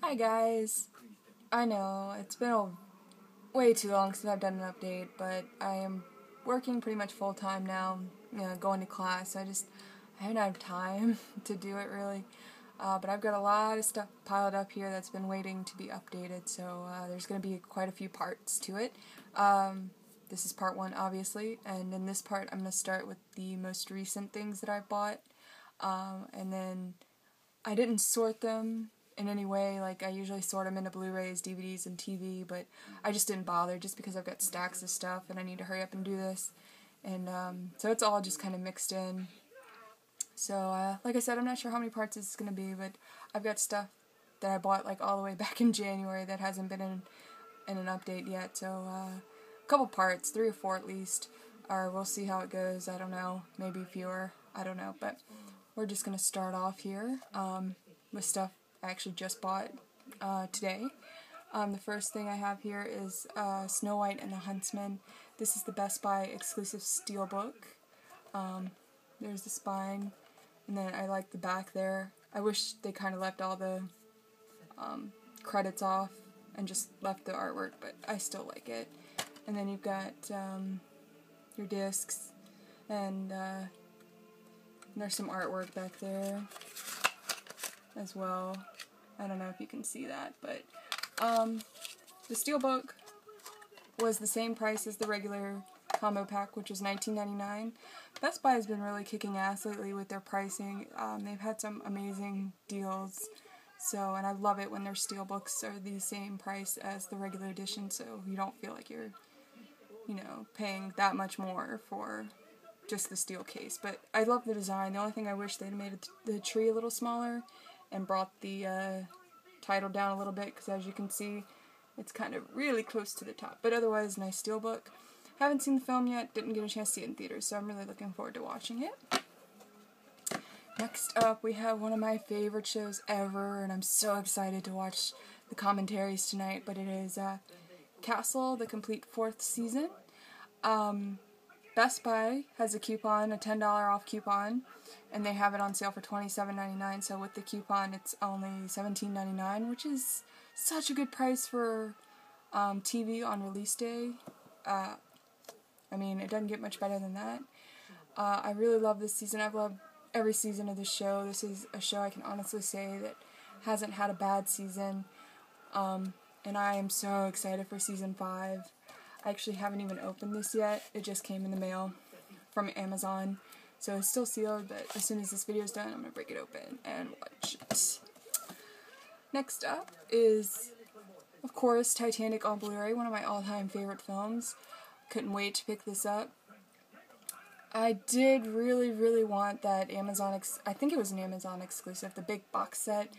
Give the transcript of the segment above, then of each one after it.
Hi guys. I know it's been a way too long since I've done an update, but I am working pretty much full time now. You know, going to class. So I just I haven't had time to do it really. Uh, but I've got a lot of stuff piled up here that's been waiting to be updated, so uh, there's going to be quite a few parts to it. Um, this is part one, obviously, and in this part, I'm going to start with the most recent things that I've bought, um, and then I didn't sort them in any way. Like I usually sort them into Blu-rays, DVDs, and TV, but I just didn't bother just because I've got stacks of stuff and I need to hurry up and do this. And um, so it's all just kind of mixed in. So uh, like I said, I'm not sure how many parts it's gonna be, but I've got stuff that I bought like all the way back in January that hasn't been in in an update yet. So uh, a couple parts, three or four at least. Or we'll see how it goes. I don't know, maybe fewer. I don't know, but we're just gonna start off here um, with stuff I actually just bought uh, today. Um, the first thing I have here is uh, Snow White and the Huntsman. This is the Best Buy exclusive steelbook. Um, there's the spine, and then I like the back there. I wish they kind of left all the um, credits off and just left the artwork, but I still like it. And then you've got um, your discs, and, uh, and there's some artwork back there as well. I don't know if you can see that, but um, the Steelbook was the same price as the regular combo pack, which was $19.99. Best Buy has been really kicking ass lately with their pricing. Um, they've had some amazing deals. So, and I love it when their steelbooks are the same price as the regular edition, so you don't feel like you're, you know, paying that much more for just the steel case. But I love the design. The only thing I wish they'd made the tree a little smaller and brought the uh, title down a little bit because as you can see it's kind of really close to the top. But otherwise nice steelbook haven't seen the film yet. Didn't get a chance to see it in theaters so I'm really looking forward to watching it. Next up we have one of my favorite shows ever and I'm so excited to watch the commentaries tonight but it is uh, Castle the complete fourth season. Um, Best Buy has a coupon, a $10 off coupon, and they have it on sale for $27.99. So with the coupon, it's only $17.99, which is such a good price for um, TV on release day. Uh, I mean, it doesn't get much better than that. Uh, I really love this season. I've loved every season of this show. This is a show I can honestly say that hasn't had a bad season. Um, and I am so excited for season 5. I actually haven't even opened this yet. It just came in the mail from Amazon. So it's still sealed, but as soon as this video is done, I'm going to break it open and watch it. Next up is, of course, Titanic on Blu-ray, one of my all-time favorite films. Couldn't wait to pick this up. I did really, really want that Amazon, I think it was an Amazon exclusive, the big box set,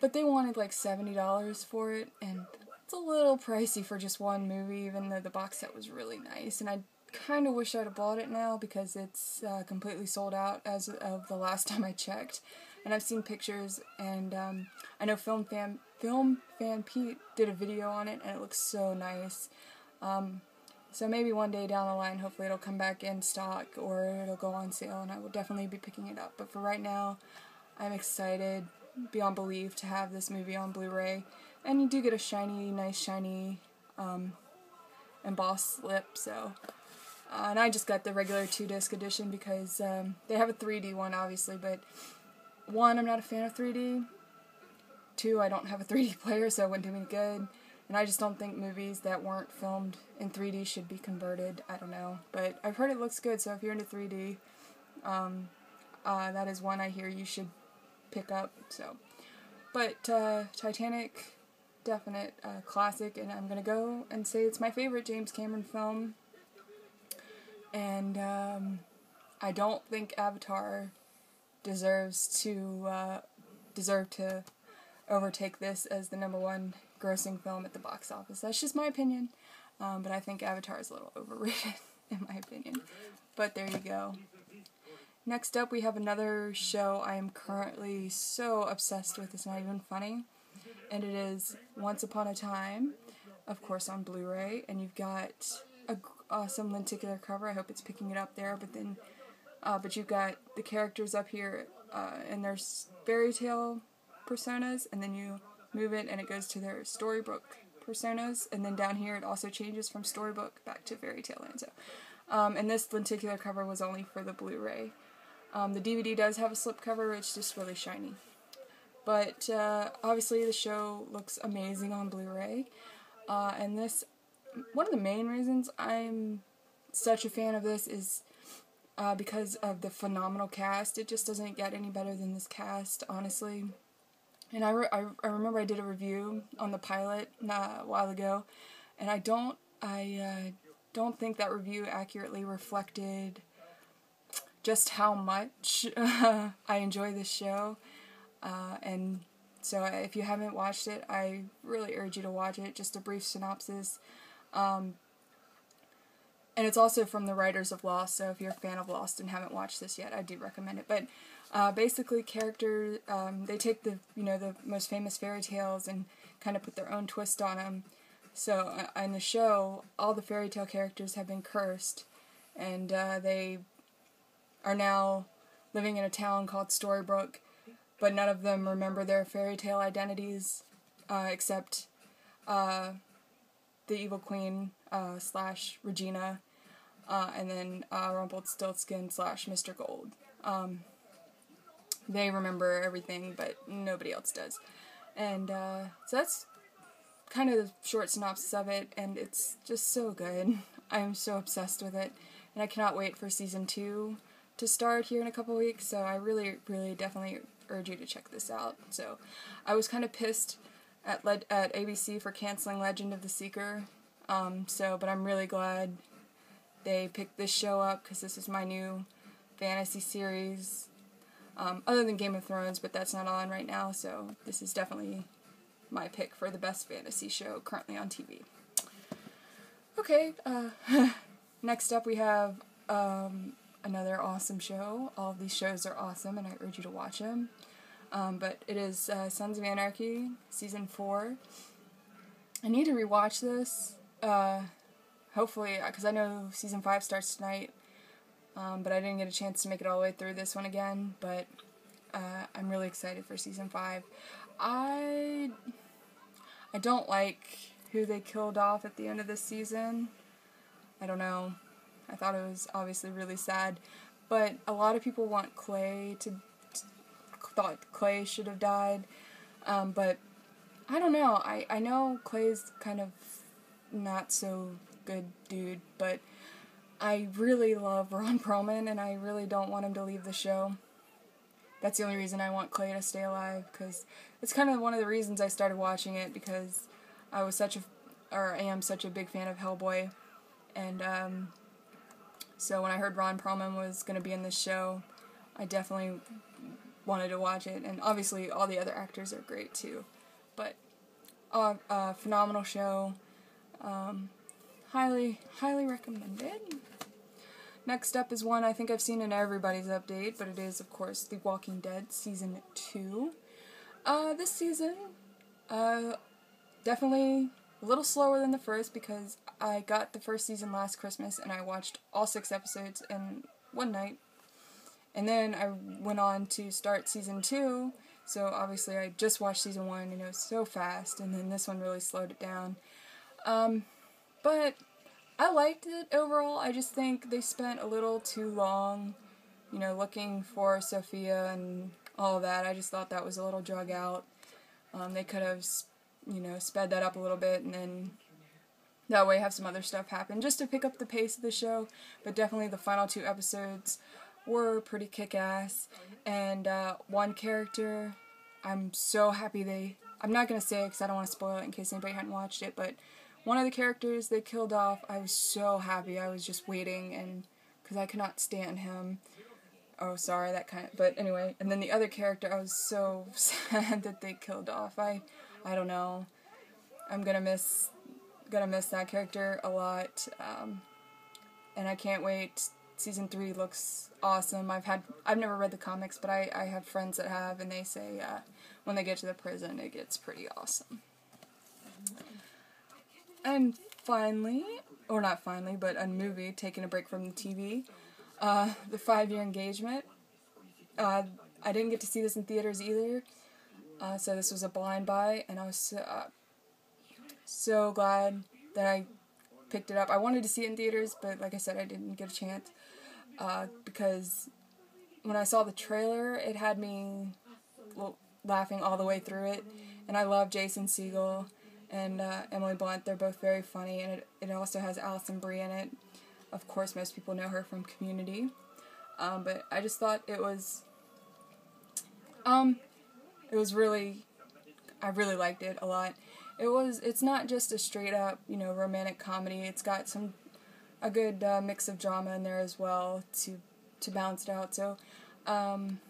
but they wanted like $70 for it, and it's a little pricey for just one movie, even though the box set was really nice. And I kind of wish I'd have bought it now because it's uh, completely sold out as of the last time I checked. And I've seen pictures, and um, I know Film Fan Film Fan Pete did a video on it, and it looks so nice. Um, so maybe one day down the line, hopefully it'll come back in stock or it'll go on sale, and I will definitely be picking it up. But for right now, I'm excited beyond belief to have this movie on Blu-ray. And you do get a shiny, nice shiny um, embossed slip, so... Uh, and I just got the regular two-disc edition because um, they have a 3D one, obviously, but one, I'm not a fan of 3D. Two, I don't have a 3D player, so it wouldn't do me good. And I just don't think movies that weren't filmed in 3D should be converted. I don't know. But I've heard it looks good, so if you're into 3D, um, uh, that is one I hear you should pick up. So, But uh, Titanic definite uh, classic, and I'm gonna go and say it's my favorite James Cameron film. And um, I don't think Avatar deserves to uh, deserve to overtake this as the number one grossing film at the box office. That's just my opinion, um, but I think Avatar is a little overrated in my opinion. But there you go. Next up, we have another show I am currently so obsessed with, it's not even funny and it is Once Upon a Time, of course on Blu-ray, and you've got a awesome lenticular cover. I hope it's picking it up there, but then, uh, but you've got the characters up here, uh, and there's fairy tale personas, and then you move it, and it goes to their storybook personas, and then down here it also changes from storybook back to Fairy Tale. So, um, and this lenticular cover was only for the Blu-ray. Um, the DVD does have a slipcover, it's just really shiny. But uh, obviously the show looks amazing on Blu-ray, uh, and this one of the main reasons I'm such a fan of this is uh, because of the phenomenal cast. It just doesn't get any better than this cast, honestly. And I, re- I, I remember I did a review on the pilot uh, a while ago, and I don't I uh, don't think that review accurately reflected just how much I enjoy this show. Uh, and so if you haven't watched it, I really urge you to watch it. Just a brief synopsis. Um, and it's also from the writers of Lost, so if you're a fan of Lost and haven't watched this yet, I do recommend it. But uh, basically, characters um, they take the you know the most famous fairy tales and kind of put their own twist on them. So uh, in the show, all the fairy tale characters have been cursed, and uh, they are now living in a town called Storybrooke, but none of them remember their fairy tale identities, uh, except uh, the evil queen uh, slash Regina uh, and then uh, Rumpelstiltskin slash Mr. Gold. Um, they remember everything, but nobody else does. And uh, so that's kind of the short synopsis of it, and it's just so good. I'm so obsessed with it, and I cannot wait for season two to start here in a couple weeks. So I really, really, definitely urge you to check this out. So I was kind of pissed at Le- at ABC for canceling Legend of the Seeker. Um, so, but I'm really glad they picked this show up because this is my new fantasy series. Um, other than Game of Thrones, but that's not on right now, so this is definitely my pick for the best fantasy show currently on TV. Okay, uh, next up we have um, another awesome show. All of these shows are awesome, and I urge you to watch them. Um, but it is uh, Sons of Anarchy, season four. I need to rewatch this. Uh, hopefully, because uh, I know season five starts tonight, um, but I didn't get a chance to make it all the way through this one again. But uh, I'm really excited for season five. I I don't like who they killed off at the end of this season. I don't know. I thought it was obviously really sad, but a lot of people want Clay to thought Clay should have died, um, but I don't know. I I know Clay's kind of not so good dude, but I really love Ron Perlman and I really don't want him to leave the show. That's the only reason I want Clay to stay alive because it's kind of one of the reasons I started watching it because I was such a or I am such a big fan of Hellboy, and um, so when I heard Ron Perlman was going to be in this show, I definitely wanted to watch it, and obviously all the other actors are great too, but uh, uh phenomenal show. Um, highly, highly recommended. Next up is one I think I've seen in everybody's update, but it is, of course, The Walking Dead Season 2. Uh, this season, uh, definitely a little slower than the first because I got the first season last Christmas and I watched all six episodes in one night. And then I went on to start season 2, so obviously I just watched season 1 and it was so fast, and then this one really slowed it down. Um, but I liked it overall. I just think they spent a little too long, you know, looking for Sophia and all that. I just thought that was a little drug out. Um, they could have, you know, sped that up a little bit and then that way have some other stuff happen just to pick up the pace of the show. But definitely the final two episodes were pretty kick ass. And uh, one character, I'm so happy they. I'm not going to say it because I don't want to spoil it in case anybody hadn't watched it, but one of the characters they killed off, I was so happy. I was just waiting and because I could not stand him. Oh, sorry, that kind of. But anyway, and then the other character, I was so sad that they killed off. I, I don't know. I'm gonna miss, gonna miss that character a lot. Um, and I can't wait. Season three looks awesome. I've had, I've never read the comics, but I, I have friends that have, and they say uh, when they get to the prison, it gets pretty awesome. And finally, or not finally, but a movie taking a break from the TV, uh, the Five Year Engagement. Uh, I didn't get to see this in theaters either. Uh, so this was a blind buy, and I was so, uh, so glad that I picked it up. I wanted to see it in theaters, but like I said, I didn't get a chance uh, because when I saw the trailer, it had me laughing all the way through it. And I love Jason Segel and uh, Emily Blunt. They're both very funny, and it, it also has Alison Brie in it. Of course, most people know her from Community. Um, but I just thought it was, um, it was really, I really liked it a lot. It was, it's not just a straight up, you know, romantic comedy. It's got some, a good uh, mix of drama in there as well to, to balance it out. So, um,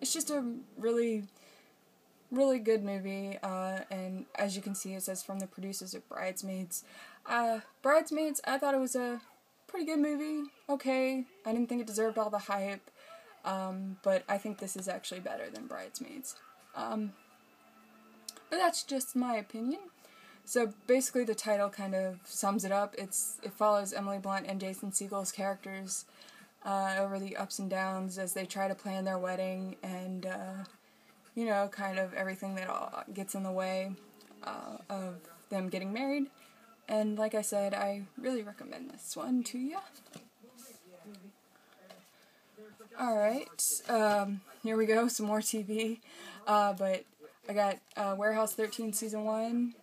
it's just a really really good movie, uh, and as you can see, it says from the producers of Bridesmaids. Uh, Bridesmaids, I thought it was a pretty good movie. Okay, I didn't think it deserved all the hype, um, but I think this is actually better than Bridesmaids. Um, but that's just my opinion. So basically, the title kind of sums it up. It's it follows Emily Blunt and Jason Segel's characters uh, over the ups and downs as they try to plan their wedding and uh, you know, kind of everything that all gets in the way uh, of them getting married. And like I said, I really recommend this one to you. Alright, um, here we go, some more TV. Uh, but I got uh, Warehouse 13 Season 1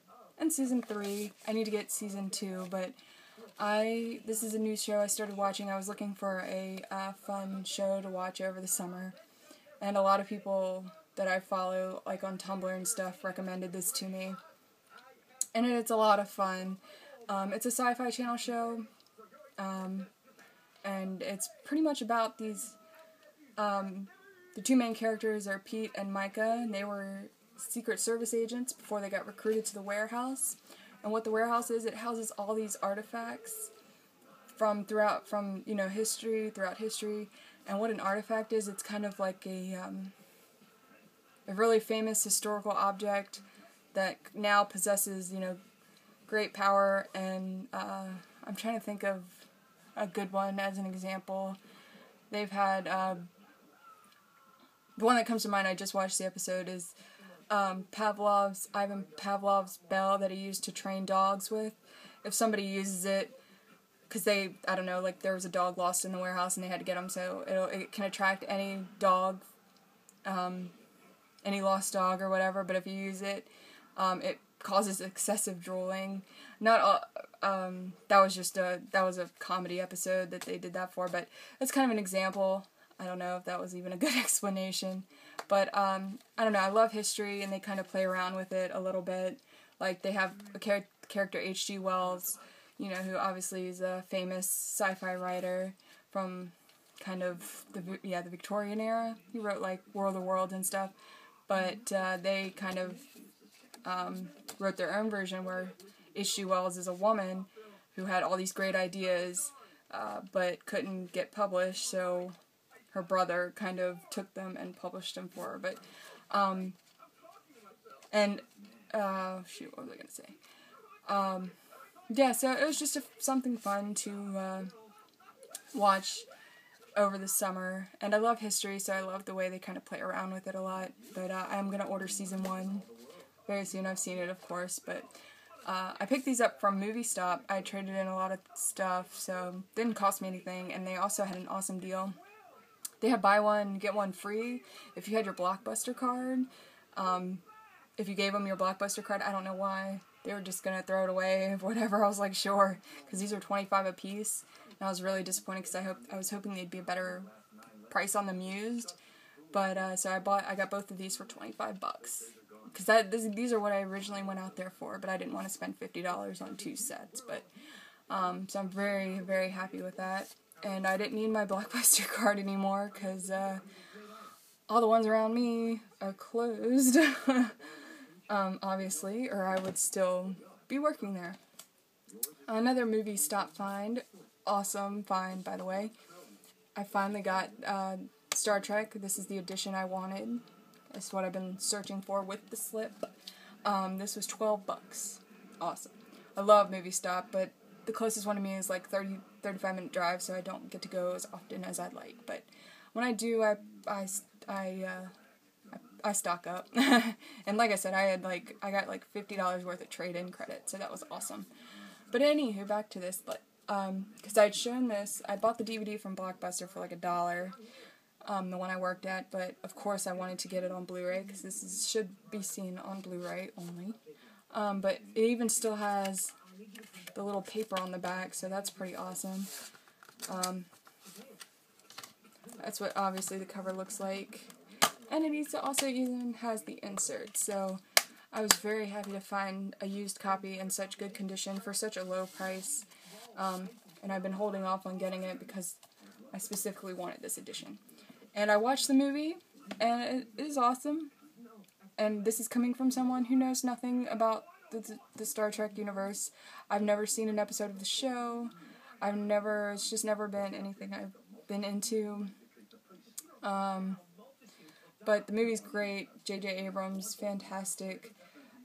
and Season 3. I need to get Season 2, but I this is a new show I started watching. I was looking for a uh, fun show to watch over the summer, and a lot of people that I follow, like on Tumblr and stuff, recommended this to me. And it's a lot of fun. Um, it's a sci fi channel show, um, and it's pretty much about these. Um, the two main characters are Pete and Myka, and they were Secret Service agents before they got recruited to the warehouse. And what the warehouse is, it houses all these artifacts from throughout, from you know history, throughout history. And what an artifact is, it's kind of like a um, a really famous historical object that now possesses, you know, great power. And uh, I'm trying to think of a good one as an example. They've had uh, the one that comes to mind. I just watched the episode is um, Pavlov's Ivan Pavlov's bell that he used to train dogs with. If somebody uses it, because they I don't know, like there was a dog lost in the warehouse and they had to get him, so it it can attract any dog. Um, any lost dog or whatever, but if you use it, um, it causes excessive drooling. Not all, um, that was just a that was a comedy episode that they did that for, but it's kind of an example. I don't know if that was even a good explanation, but um, I don't know. I love history, and they kind of play around with it a little bit. Like they have a char- character H.G. Wells, you know, who obviously is a famous sci-fi writer from kind of the yeah the Victorian era. He wrote like World of Worlds and stuff but uh, they kind of um, wrote their own version where H.G. Wells is a woman who had all these great ideas uh, but couldn't get published, so her brother kind of took them and published them for her. But, um, and, uh, shoot, what was I to say? Um, yeah, so it was just a, something fun to uh, watch over the summer, and I love history, so I love the way they kind of play around with it a lot. But uh, I'm gonna order season one very soon. I've seen it, of course, but uh, I picked these up from Movie Stop. I traded in a lot of stuff, so didn't cost me anything, and they also had an awesome deal. They had buy one get one free if you had your Blockbuster card. Um, if you gave them your Blockbuster card, I don't know why they were just gonna throw it away, whatever. I was like, sure, because these are twenty five a piece. And I was really disappointed because I hope I was hoping they'd be a better price on them used. But uh, so I bought I got both of these for twenty five bucks because that this, these are what I originally went out there for. But I didn't want to spend fifty dollars on two sets. But um, so I'm very very happy with that. And I didn't need my Blockbuster card anymore because uh, all the ones around me are closed. um, obviously, or I would still be working there. Another movie stop find awesome find, by the way. I finally got uh, Star Trek. This is the edition I wanted. It's what I've been searching for with the slip. Um, this was 12 bucks. Awesome. I love Movie Stop, but the closest one to me is like 30, 35 minute drive, so I don't get to go as often as I'd like. But when I do, I, I, I, uh, I stock up. and like I said, I had like I got like fifty dollars worth of trade in credit, so that was awesome. But anywho, back to this. Like, um, because I'd shown this, I bought the DVD from Blockbuster for like a dollar, um, the one I worked at. But of course, I wanted to get it on Blu-ray because this is, should be seen on Blu-ray only. Um, but it even still has the little paper on the back, so that's pretty awesome. Um, that's what obviously the cover looks like. And it also even has the insert, so I was very happy to find a used copy in such good condition for such a low price. Um, and I've been holding off on getting it because I specifically wanted this edition. And I watched the movie, and it is awesome. And this is coming from someone who knows nothing about the, the Star Trek universe. I've never seen an episode of the show. I've never, it's just never been anything I've been into. Um, but the movie's great. J.J. Abrams, fantastic.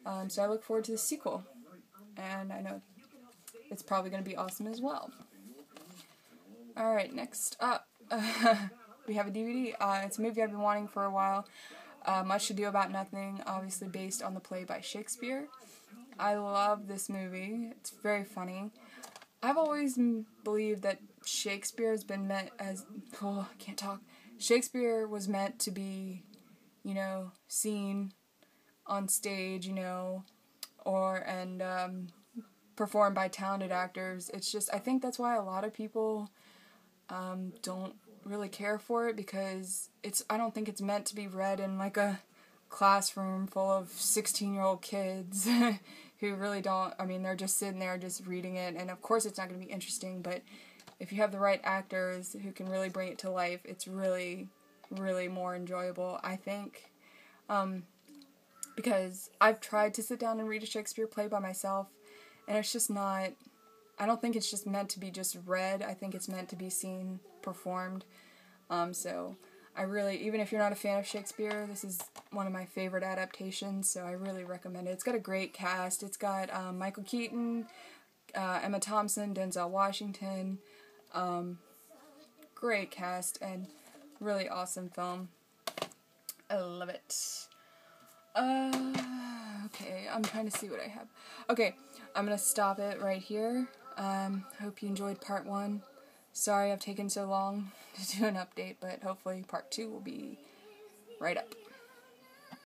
Um, so I look forward to the sequel. And I know it's probably going to be awesome as well. Alright, next up, we have a DVD. Uh, it's a movie I've been wanting for a while. Uh, Much Ado About Nothing, obviously based on the play by Shakespeare. I love this movie. It's very funny. I've always believed that Shakespeare has been meant as oh, I can't talk. Shakespeare was meant to be, you know, seen on stage, you know, or and um, performed by talented actors. It's just I think that's why a lot of people um, don't really care for it because it's I don't think it's meant to be read in like a classroom full of 16 year old kids who really don't, I mean, they're just sitting there just reading it, and of course it's not going to be interesting, but if you have the right actors who can really bring it to life, it's really, really more enjoyable, I think. Um, because I've tried to sit down and read a Shakespeare play by myself, and it's just not, I don't think it's just meant to be just read, I think it's meant to be seen, performed. Um, so I really, even if you're not a fan of Shakespeare, this is one of my favorite adaptations, so I really recommend it. It's got a great cast. It's got um, Michael Keaton, uh, Emma Thompson, Denzel Washington. Um, great cast and really awesome film. I love it. Uh, okay, I'm trying to see what I have. Okay, I'm gonna stop it right here. Um, hope you enjoyed part one. Sorry I've taken so long to do an update, but hopefully part two will be right up.